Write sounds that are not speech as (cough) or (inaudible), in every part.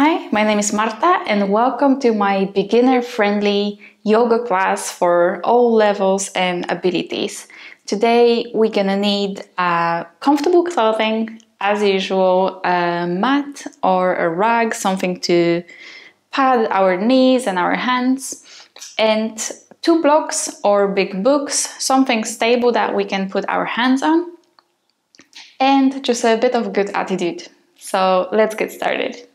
Hi, my name is Marta and welcome to my beginner friendly yoga class for all levels and abilities. Today we're gonna need comfortable clothing, as usual, a mat or a rug, something to pad our knees and our hands, and two blocks or big books, something stable that we can put our hands on, and just a bit of good attitude. So let's get started.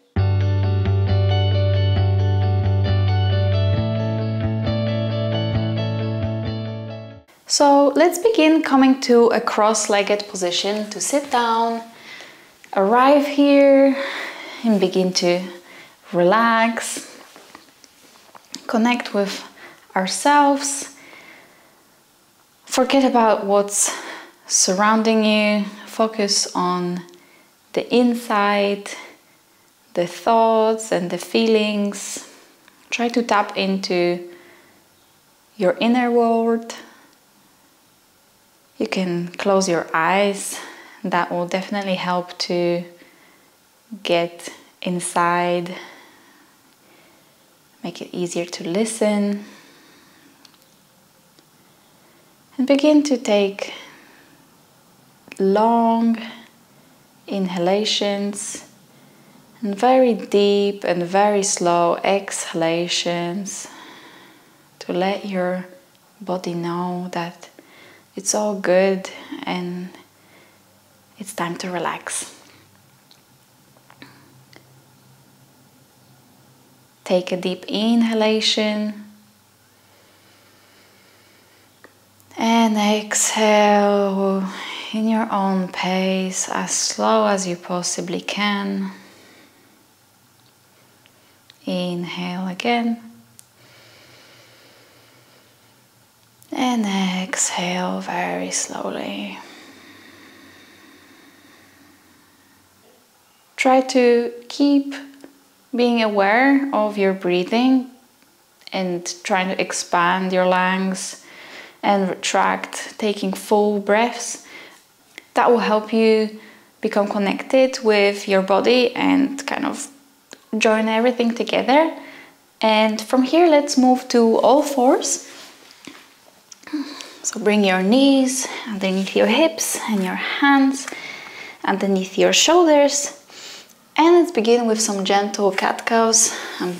So let's begin coming to a cross-legged position to sit down, arrive here and begin to relax, connect with ourselves, forget about what's surrounding you, focus on the inside, the thoughts and the feelings. Try to tap into your inner world you can close your eyes, that will definitely help to get inside, make it easier to listen, and begin to take long inhalations and very deep and very slow exhalations to let your body know that it's all good and it's time to relax. Take a deep inhalation and exhale in your own pace as slow as you possibly can. Inhale again. And exhale very slowly. Try to keep being aware of your breathing and trying to expand your lungs and retract, taking full breaths. That will help you become connected with your body and kind of join everything together. And from here, let's move to all fours. So bring your knees underneath your hips and your hands underneath your shoulders. And let's begin with some gentle cat cows. I'm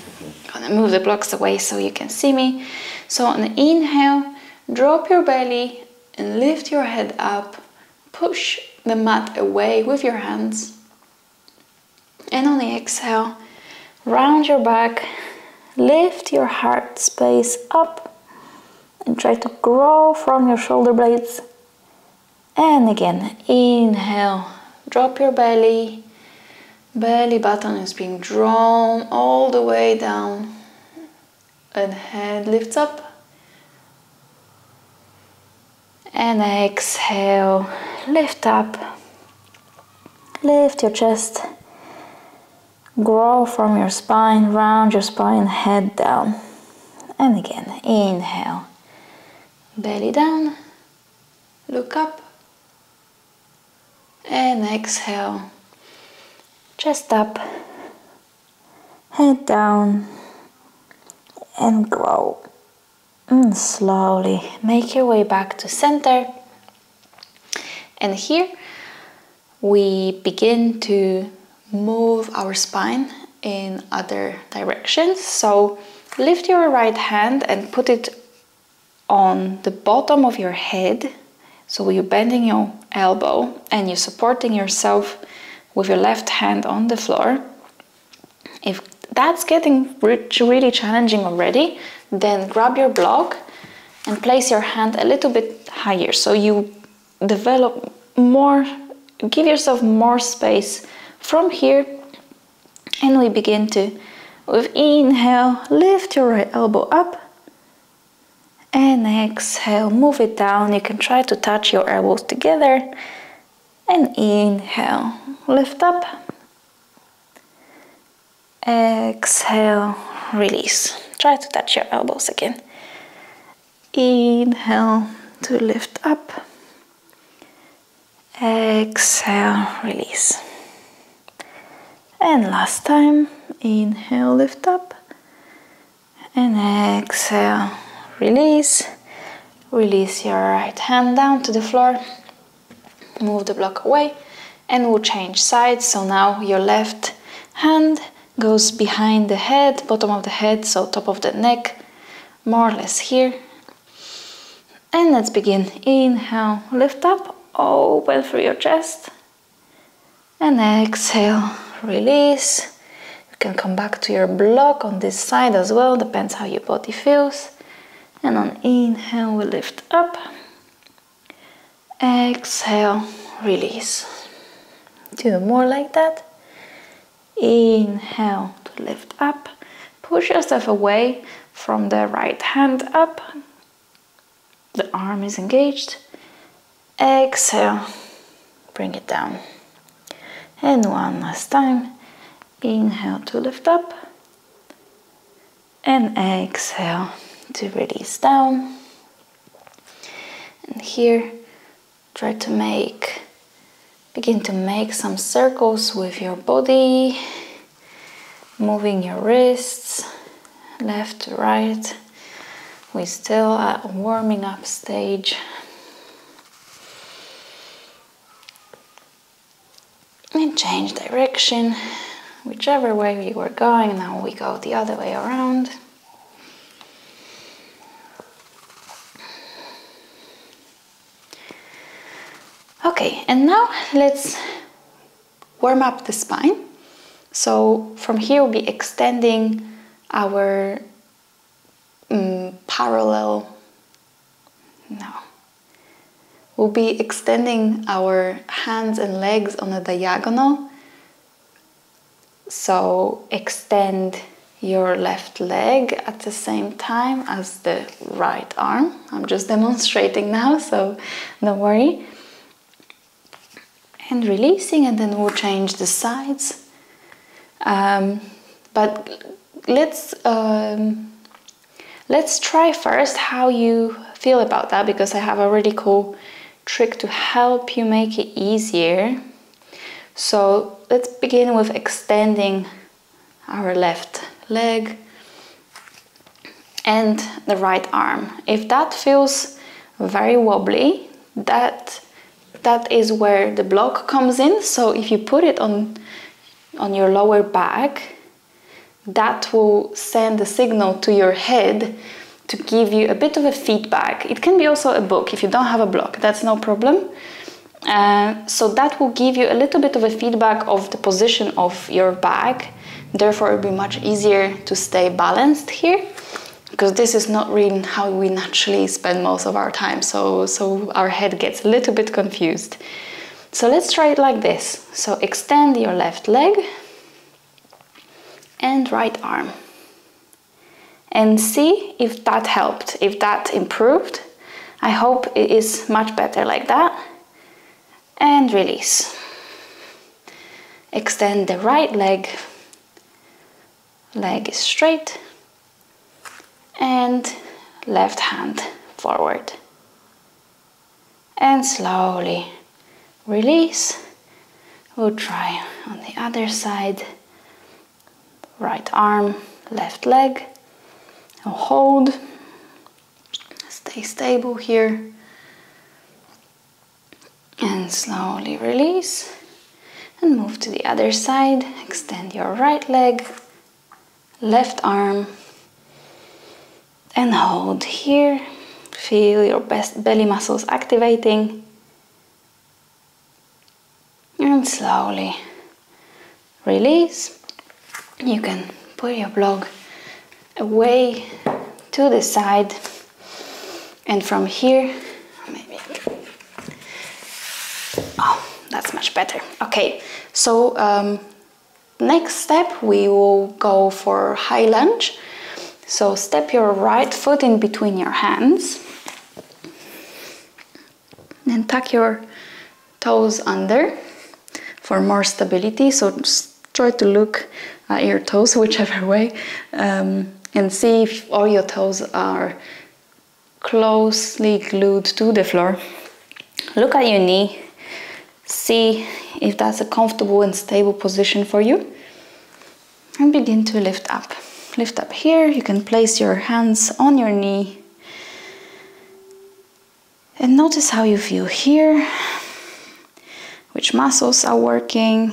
gonna move the blocks away so you can see me. So on the inhale, drop your belly and lift your head up. Push the mat away with your hands. And on the exhale, round your back, lift your heart space up and try to grow from your shoulder blades. And again, inhale, drop your belly. Belly button is being drawn all the way down. And head lifts up. And exhale, lift up. Lift your chest. Grow from your spine, round your spine, head down. And again, inhale belly down, look up, and exhale, chest up, head down, and grow. And slowly make your way back to center. And here we begin to move our spine in other directions. So lift your right hand and put it on the bottom of your head. So you're bending your elbow and you're supporting yourself with your left hand on the floor. If that's getting really challenging already, then grab your block and place your hand a little bit higher so you develop more, give yourself more space from here. And we begin to, with inhale, lift your right elbow up and exhale, move it down. You can try to touch your elbows together. And inhale, lift up. Exhale, release. Try to touch your elbows again. Inhale to lift up. Exhale, release. And last time, inhale, lift up. And exhale, release. Release your right hand down to the floor. Move the block away and we'll change sides. So now your left hand goes behind the head, bottom of the head, so top of the neck, more or less here. And let's begin. Inhale, lift up, open through your chest. And exhale, release. You can come back to your block on this side as well, depends how your body feels. And on inhale, we lift up. Exhale, release. Do more like that. Inhale to lift up. Push yourself away from the right hand up. The arm is engaged. Exhale, bring it down. And one last time. Inhale to lift up. And exhale to release down. And here, try to make, begin to make some circles with your body, moving your wrists left to right. We still at warming up stage. And change direction, whichever way we were going, now we go the other way around. Okay, and now let's warm up the spine. So from here we'll be extending our um, parallel, no, we'll be extending our hands and legs on a diagonal. So extend your left leg at the same time as the right arm. I'm just demonstrating now, so don't worry and releasing and then we'll change the sides. Um, but let's um, let's try first how you feel about that because I have a really cool trick to help you make it easier. So let's begin with extending our left leg and the right arm. If that feels very wobbly that that is where the block comes in. So if you put it on, on your lower back, that will send a signal to your head to give you a bit of a feedback. It can be also a book if you don't have a block, that's no problem. Uh, so that will give you a little bit of a feedback of the position of your back. Therefore, it'll be much easier to stay balanced here because this is not really how we naturally spend most of our time. So, so our head gets a little bit confused. So let's try it like this. So extend your left leg and right arm. And see if that helped, if that improved. I hope it is much better like that. And release. Extend the right leg. Leg is straight and left hand forward. And slowly release. We'll try on the other side. Right arm, left leg. and hold. Stay stable here. And slowly release. And move to the other side. Extend your right leg, left arm, and hold here. Feel your best belly muscles activating. And slowly release. You can put your block away to the side. And from here, maybe. Oh, that's much better. Okay, so um, next step we will go for high lunge. So step your right foot in between your hands. Then tuck your toes under for more stability. So try to look at your toes (laughs) whichever way um, and see if all your toes are closely glued to the floor. Look at your knee. See if that's a comfortable and stable position for you. and begin to lift up. Lift up here. You can place your hands on your knee and notice how you feel here, which muscles are working.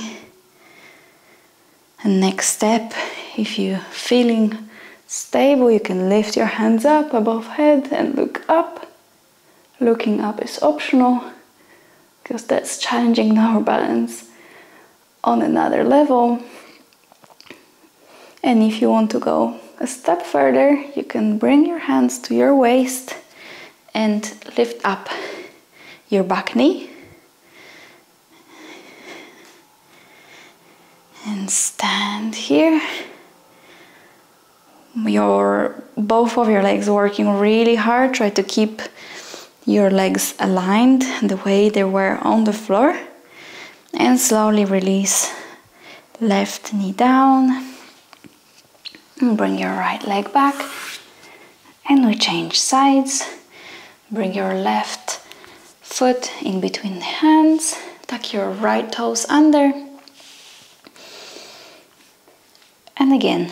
And next step, if you're feeling stable, you can lift your hands up above head and look up. Looking up is optional because that's challenging (laughs) our balance on another level. And if you want to go a step further, you can bring your hands to your waist and lift up your back knee. And stand here. Your both of your legs working really hard. Try to keep your legs aligned the way they were on the floor. And slowly release left knee down. And bring your right leg back. And we change sides. Bring your left foot in between the hands. Tuck your right toes under. And again,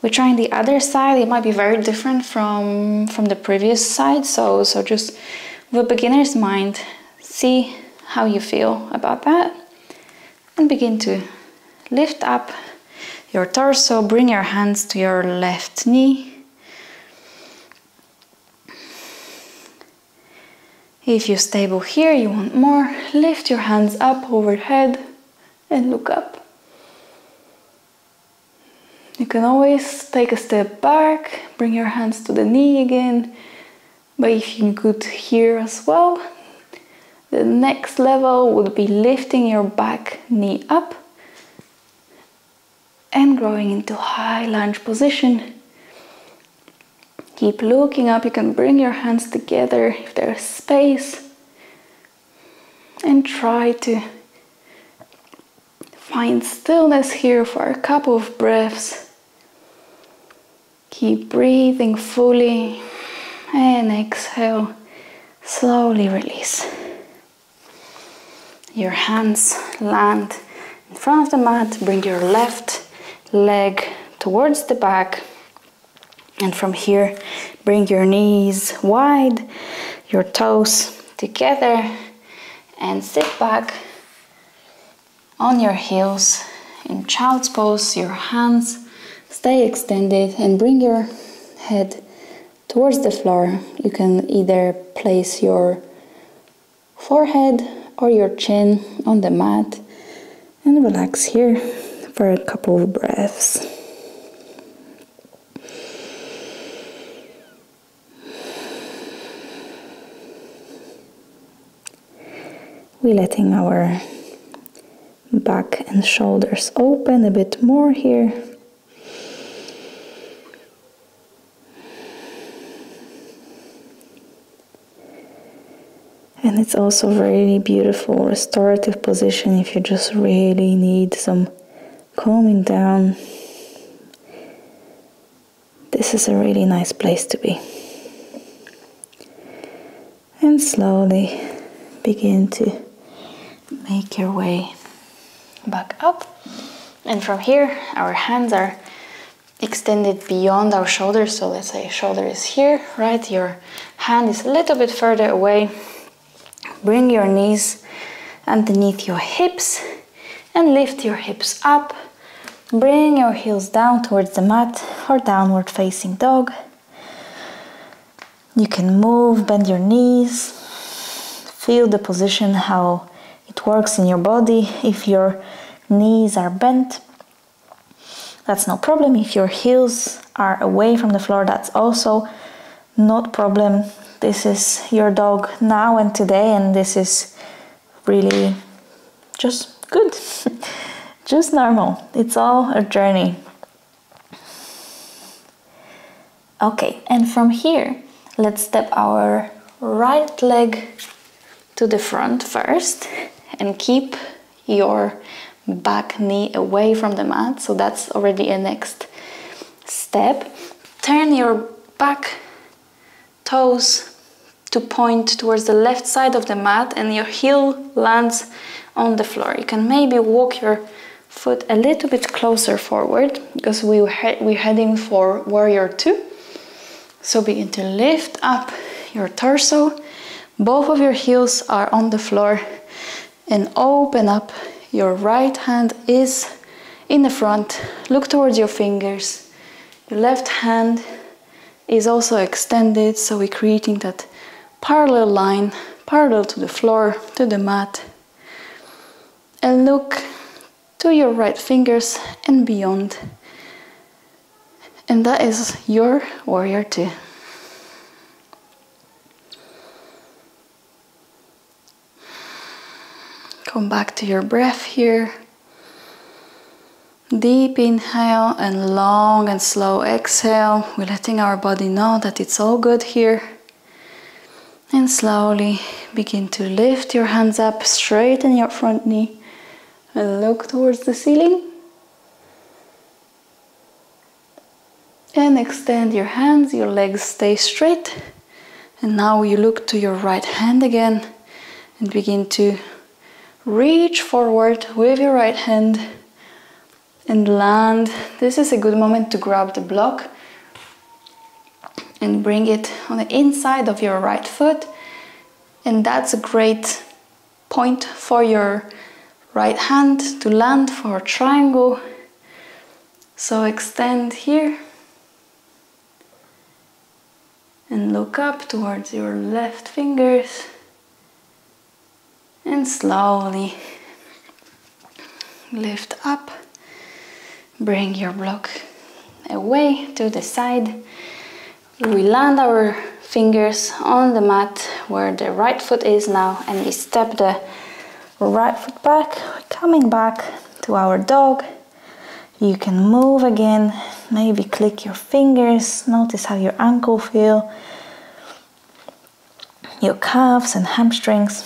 we're trying the other side. It might be very different from, from the previous side. So, so just with a beginner's mind, see how you feel about that. And begin to lift up your torso. Bring your hands to your left knee. If you're stable here, you want more, lift your hands up overhead and look up. You can always take a step back, bring your hands to the knee again. But if you could here as well, the next level would be lifting your back knee up and growing into high lunge position. Keep looking up. You can bring your hands together if there's space. And try to find stillness here for a couple of breaths. Keep breathing fully and exhale. Slowly release. Your hands land in front of the mat. Bring your left leg towards the back and from here, bring your knees wide, your toes together, and sit back on your heels in child's pose. Your hands stay extended and bring your head towards the floor. You can either place your forehead or your chin on the mat and relax here for a couple of breaths. We're letting our back and shoulders open a bit more here. And it's also very beautiful restorative position if you just really need some calming down. This is a really nice place to be. And slowly begin to make your way back up. And from here, our hands are extended beyond our shoulders. So let's say shoulder is here, right? Your hand is a little bit further away. Bring your knees underneath your hips and lift your hips up. Bring your heels down towards the mat or downward facing dog. You can move, bend your knees, feel the position, how it works in your body. If your knees are bent, that's no problem. If your heels are away from the floor, that's also not problem. This is your dog now and today, and this is really just good, (laughs) just normal. It's all a journey. Okay, and from here, let's step our right leg to the front first and keep your back knee away from the mat. So that's already a next step. Turn your back toes to point towards the left side of the mat and your heel lands on the floor. You can maybe walk your foot a little bit closer forward because we we're heading for warrior two. So begin to lift up your torso. Both of your heels are on the floor and open up. Your right hand is in the front. Look towards your fingers. Your left hand is also extended, so we're creating that parallel line, parallel to the floor, to the mat. And look to your right fingers and beyond. And that is your warrior two. Come back to your breath here. Deep inhale and long and slow exhale. We're letting our body know that it's all good here. And slowly begin to lift your hands up, straighten your front knee, and look towards the ceiling. And extend your hands, your legs stay straight. And now you look to your right hand again and begin to reach forward with your right hand and land. This is a good moment to grab the block and bring it on the inside of your right foot. And that's a great point for your right hand to land for a triangle. So extend here and look up towards your left fingers and slowly lift up Bring your block away to the side. We land our fingers on the mat where the right foot is now and we step the right foot back, coming back to our dog. You can move again, maybe click your fingers, notice how your ankle feel, your calves and hamstrings.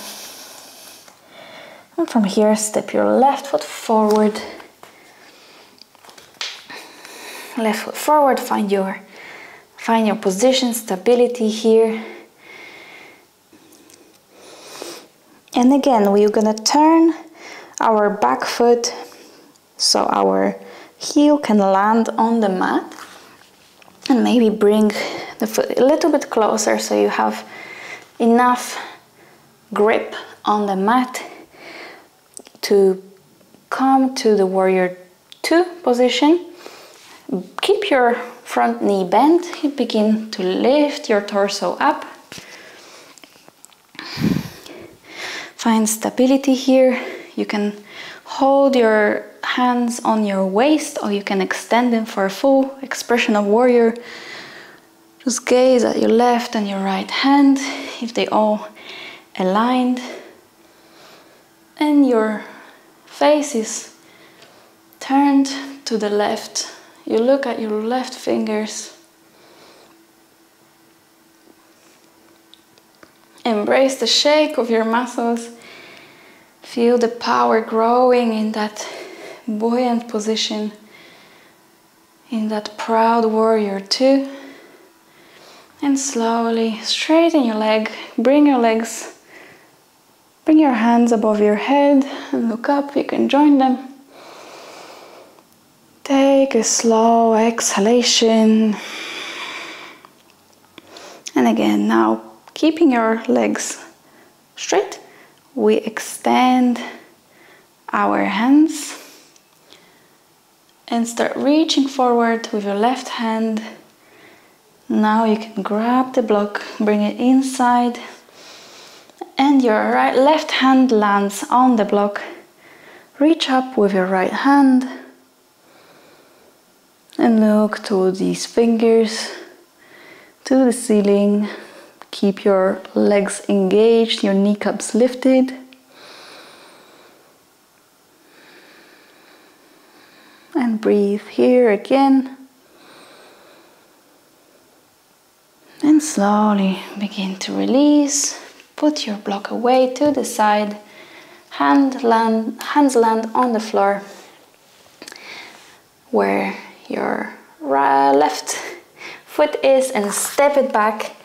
And from here, step your left foot forward left foot forward, find your find your position, stability here. And again, we're gonna turn our back foot so our heel can land on the mat and maybe bring the foot a little bit closer so you have enough grip on the mat to come to the warrior two position Keep your front knee bent. Begin to lift your torso up. Find stability here. You can hold your hands on your waist or you can extend them for a full expression of warrior. Just gaze at your left and your right hand if they all aligned. And your face is turned to the left you look at your left fingers. Embrace the shake of your muscles. Feel the power growing in that buoyant position, in that proud warrior two. And slowly straighten your leg, bring your legs, bring your hands above your head and look up. You can join them. Take a slow exhalation. And again, now keeping your legs straight, we extend our hands and start reaching forward with your left hand. Now you can grab the block, bring it inside, and your right left hand lands on the block. Reach up with your right hand and look to these fingers to the ceiling. Keep your legs engaged, your kneecaps lifted. And breathe here again. And slowly begin to release. Put your block away to the side. Hand land, hands land on the floor where your left foot is and step it back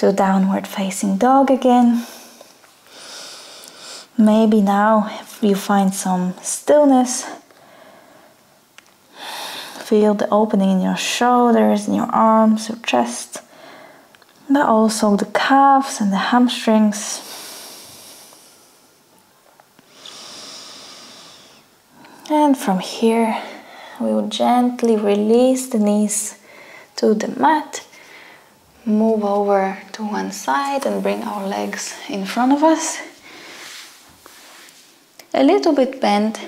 to downward facing dog again. Maybe now if you find some stillness, feel the opening in your shoulders, in your arms, your chest, but also the calves and the hamstrings. And from here, we will gently release the knees to the mat. Move over to one side and bring our legs in front of us. A little bit bent.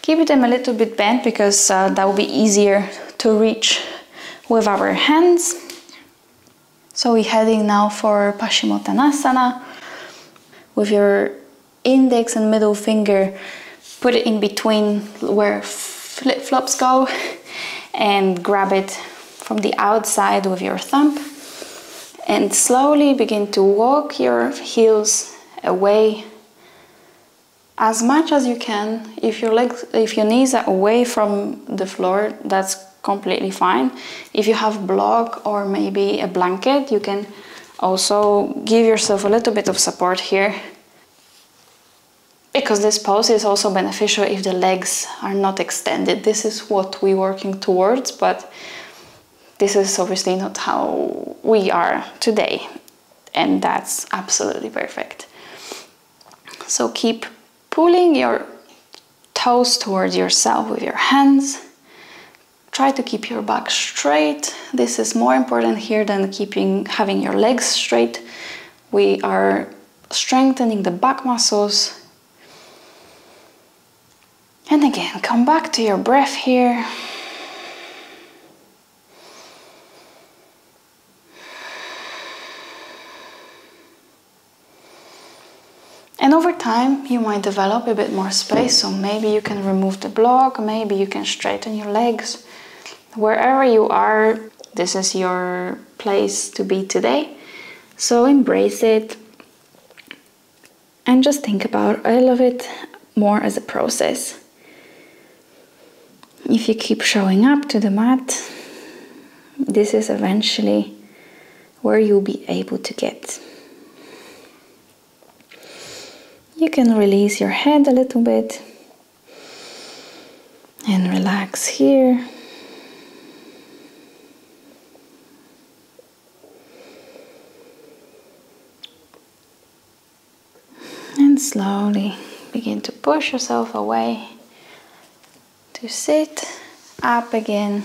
Keep them a little bit bent because uh, that will be easier to reach with our hands. So we're heading now for Paschimottanasana. With your index and middle finger, put it in between where flip-flops go (laughs) and grab it from the outside with your thumb and slowly begin to walk your heels away as much as you can. If your legs, if your knees are away from the floor, that's completely fine. If you have block or maybe a blanket, you can also give yourself a little bit of support here because this pose is also beneficial if the legs are not extended. This is what we're working towards, but this is obviously not how we are today. And that's absolutely perfect. So keep pulling your toes towards yourself with your hands. Try to keep your back straight. This is more important here than keeping having your legs straight. We are strengthening the back muscles and again, come back to your breath here. And over time, you might develop a bit more space. So maybe you can remove the block, maybe you can straighten your legs. Wherever you are, this is your place to be today. So embrace it and just think about all of it more as a process if you keep showing up to the mat, this is eventually where you'll be able to get. You can release your head a little bit and relax here. And slowly begin to push yourself away to sit up again.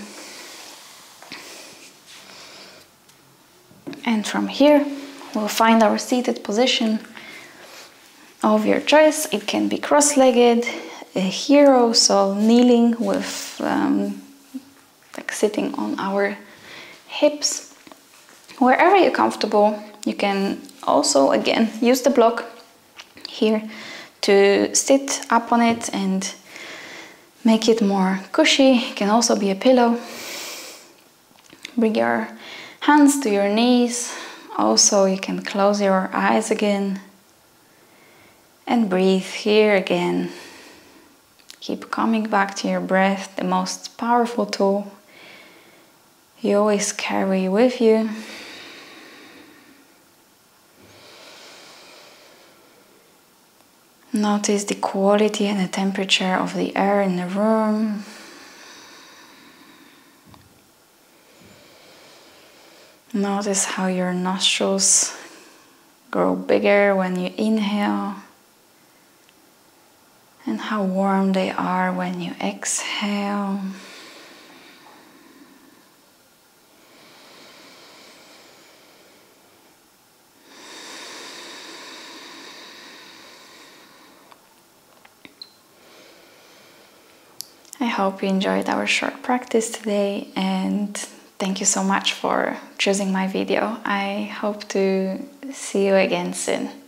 And from here, we'll find our seated position of your choice. It can be cross-legged, a hero, so kneeling with um, like sitting on our hips. Wherever you're comfortable, you can also, again, use the block here to sit up on it and make it more cushy. It can also be a pillow. Bring your hands to your knees. Also, you can close your eyes again and breathe here again. Keep coming back to your breath, the most powerful tool you always carry with you. Notice the quality and the temperature of the air in the room. Notice how your nostrils grow bigger when you inhale and how warm they are when you exhale. I hope you enjoyed our short practice today and thank you so much for choosing my video. I hope to see you again soon.